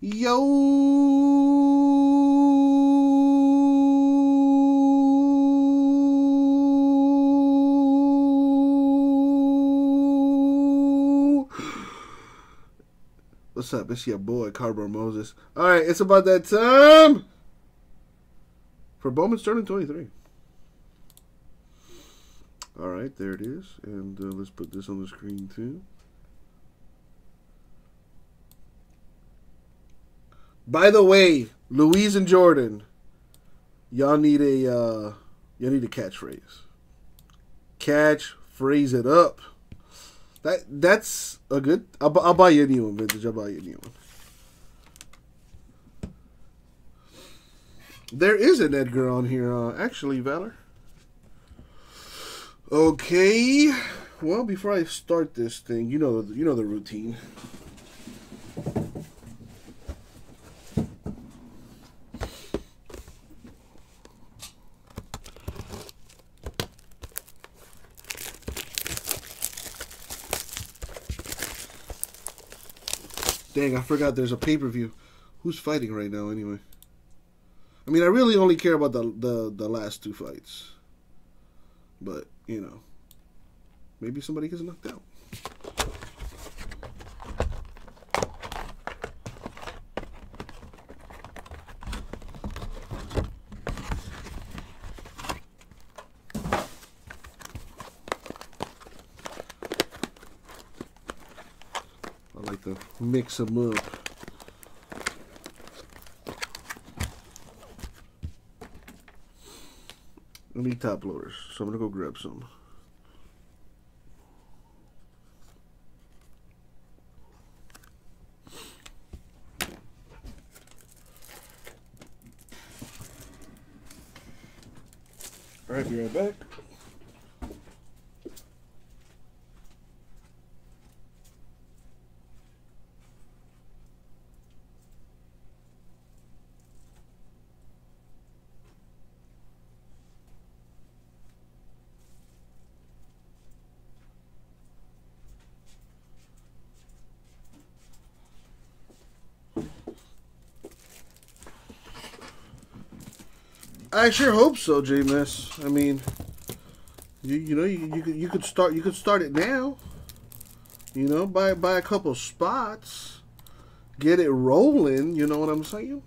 Yo. What's up? It's your boy, Cardboard Moses. All right, it's about that time for Bowman Sterling 23. All right, there it is. And uh, let's put this on the screen too. By the way, Louise and Jordan, y'all need a uh, y'all need a catchphrase. Catch phrase it up. That that's a good. I'll, I'll buy you a new one, vintage. I'll buy you a new one. There is an Edgar on here, uh, actually, Valor. Okay. Well, before I start this thing, you know, you know the routine. Dang, I forgot there's a pay per view. Who's fighting right now, anyway? I mean, I really only care about the the the last two fights, but you know, maybe somebody gets knocked out. I like to mix them up. I need top loaders, so I'm gonna go grab some. All right, be right back. I sure hope so, JMS. I mean, you you know you, you could you could start you could start it now. You know, buy buy a couple spots, get it rolling. You know what I'm saying?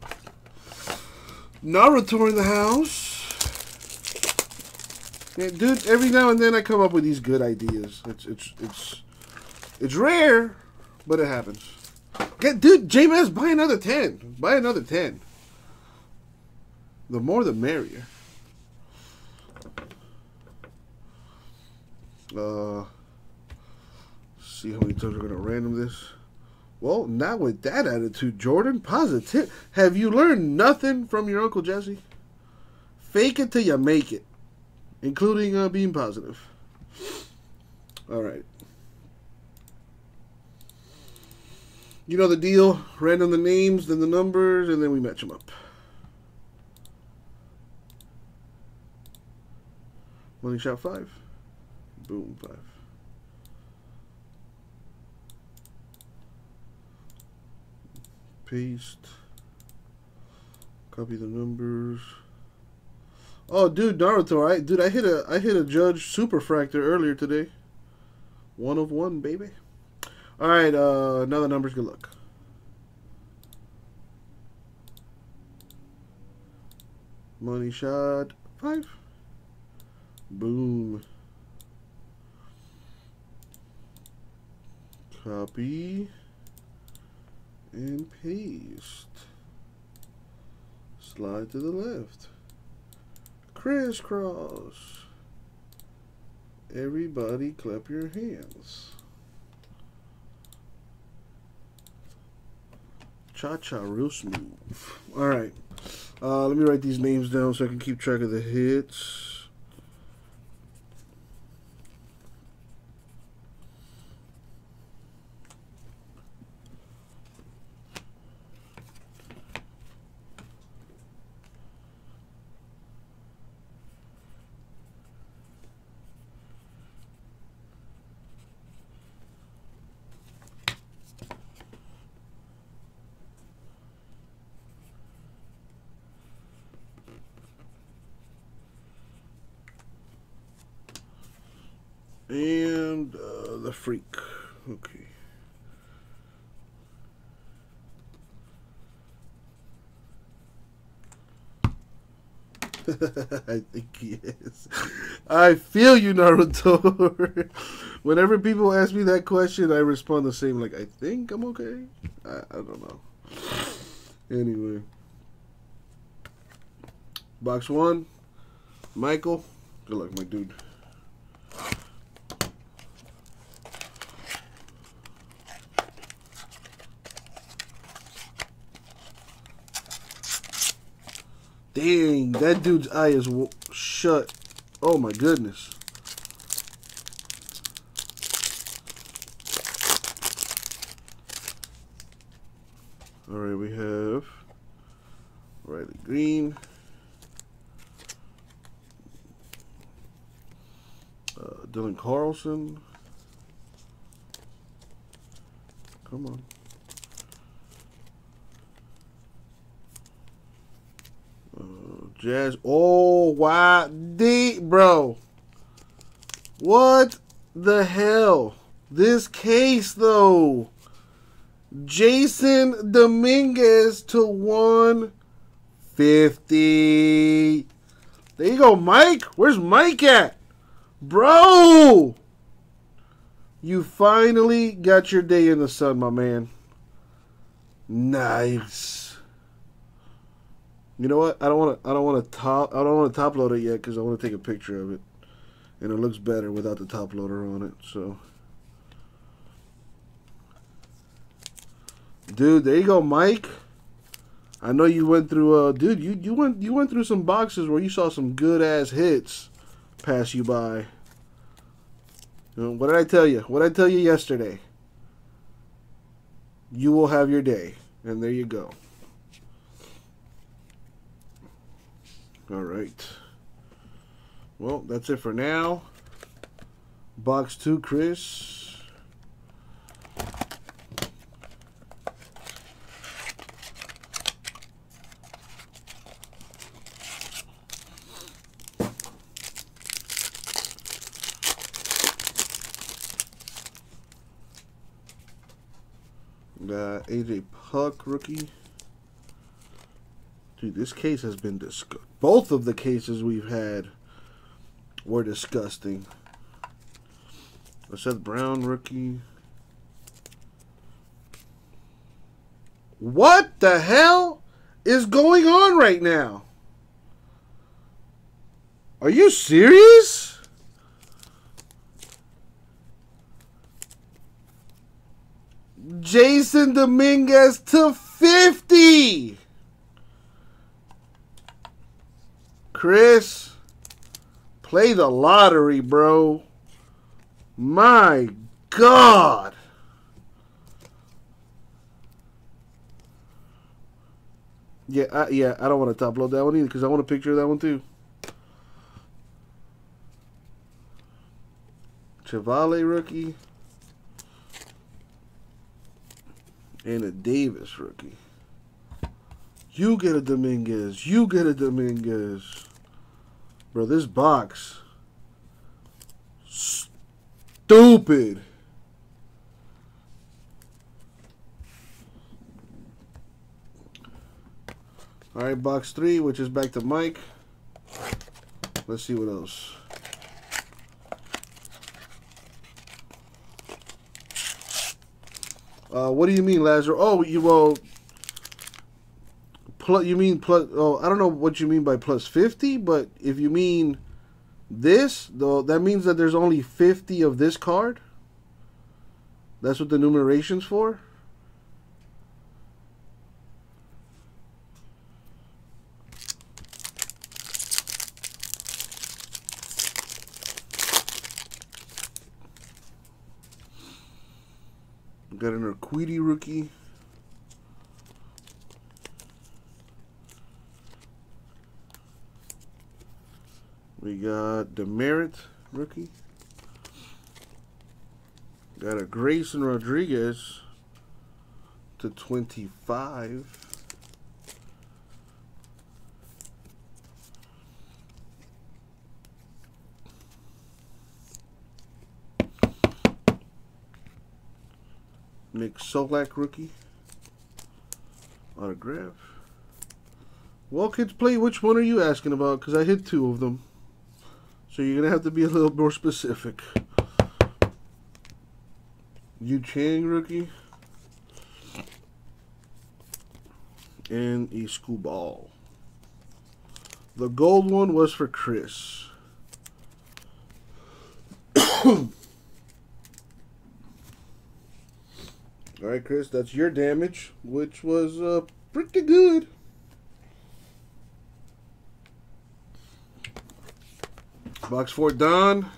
Naruto in the house. Yeah, dude, every now and then I come up with these good ideas. It's it's it's it's rare, but it happens. Get dude, JMS, buy another ten. Buy another ten. The more the merrier. Uh, see how many times we're gonna random this. Well, not with that attitude, Jordan. Positive. Have you learned nothing from your uncle Jesse? Fake it till you make it, including uh, being positive. All right. You know the deal. Random the names, then the numbers, and then we match them up. Money shot five. Boom, five. Paste. Copy the numbers. Oh, dude, Naruto! I dude, I hit a I hit a Judge Superfractor earlier today. One of one, baby. All right, uh, another numbers. Good luck. Money shot five. Boom. Copy and paste. Slide to the left. Crisscross. Everybody clap your hands. Cha-cha real smooth. All right. Uh, let me write these names down so I can keep track of the hits. The freak. Okay. I think he is. I feel you, Naruto. Whenever people ask me that question, I respond the same. Like, I think I'm okay. I, I don't know. Anyway, box one, Michael. Good luck, my dude. Dang, that dude's eye is shut. Oh my goodness. All right, we have Riley Greene. Uh, Dylan Carlson. Come on. Jazz. Oh, wow. Deep, bro. What the hell? This case, though. Jasson Dominguez to 150. There you go, Mike. Where's Mike at? Bro! You finally got your day in the sun, my man. Nice. You know what? I don't want to. I don't want to top. I don't want to top load it yet because I want to take a picture of it, and it looks better without the top loader on it. So, dude, there you go, Mike. I know you went through. Uh, dude, you you went you went through some boxes where you saw some good ass hits pass you by. What did I tell you? What did I tell you yesterday? You will have your day, and there you go. All right. Well, that's it for now. Box two, Chris. Uh, Got AJ Puk rookie. Dude, this case has been disgusting. Both of the cases we've had were disgusting. A Seth Brown rookie. What the hell is going on right now? Are you serious? Jasson Dominguez to 50. Chris, play the lottery, bro. My God. Yeah, I, yeah, I don't want to top load that one either because I want a picture of that one too. Chevale rookie. And a Davis rookie. You get a Dominguez. You get a Dominguez. Bro, this box. Stupid. All right, box three, which is back to Mike. Let's see what else. Uh, what do you mean, Lazaro? Oh, you well. Plus, you mean plus? Oh, I don't know what you mean by plus fifty, but if you mean this, though, that means that there's only fifty of this card. That's what the numeration's for. Got an Urquidy rookie. We got Demeritte, rookie. Got a Grayson Rodriguez to 25. Nick Solak rookie. Autograph. Well, kids play, which one are you asking about? Because I hit two of them. So you're going to have to be a little more specific. Yu Chang rookie. And a school ball. The gold one was for Chris. All right, Chris, that's your damage, which was uh, pretty good. Box four Don.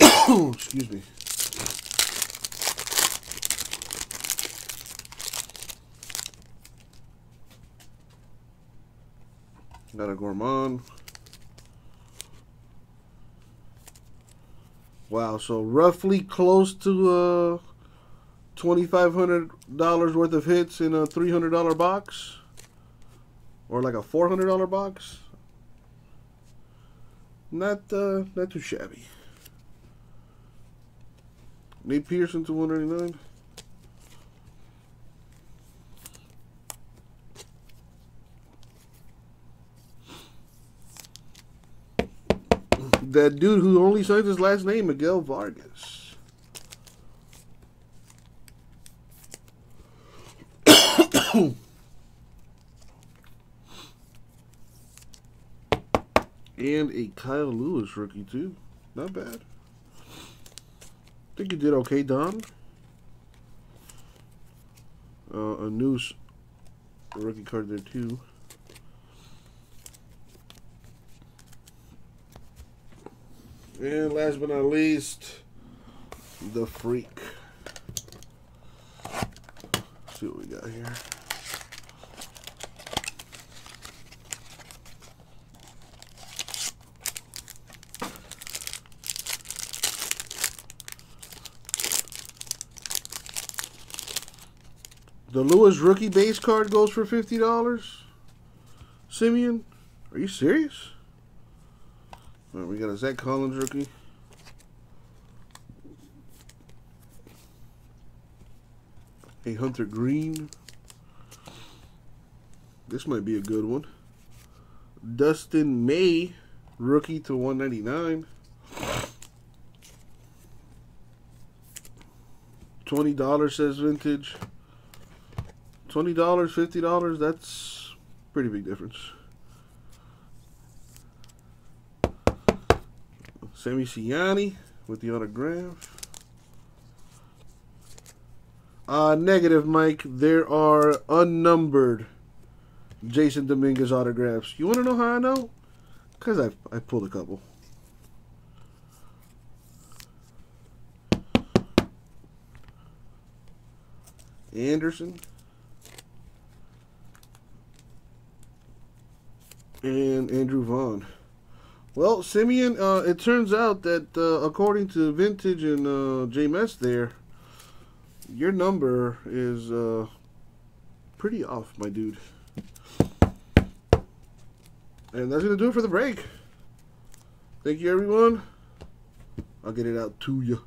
Excuse me. Got a Gorman. Wow, so roughly close to uh, $2,500 worth of hits in a $300 box. Or like a $400 box. Not, uh, not too shabby. Nate Pearson to 199. That dude who only signs his last name, Miguel Vargas. and a Kyle Lewis rookie, too. Not bad. I think you did okay, Don. Uh, a new rookie card there, too. And last but not least, the freak. Let's see what we got here. The Lewis rookie base card goes for $50? Simeon? Are you serious? Right, we got a Zack Collins rookie. A Hunter Greene. This might be a good one. Dustin May, rookie to 199. $20 says vintage. $20, $50, that's pretty big difference. Sammy Siani with the autograph. Uh, negative, Mike. There are unnumbered Jasson Dominguez autographs. You want to know how I know? Because I, I pulled a couple. Anderson. And Andrew Vaughn. Well, Simeon, uh, it turns out that uh, according to Vintage and uh, JMS there, your number is uh, pretty off, my dude. And that's going to do it for the break. Thank you, everyone. I'll get it out to you.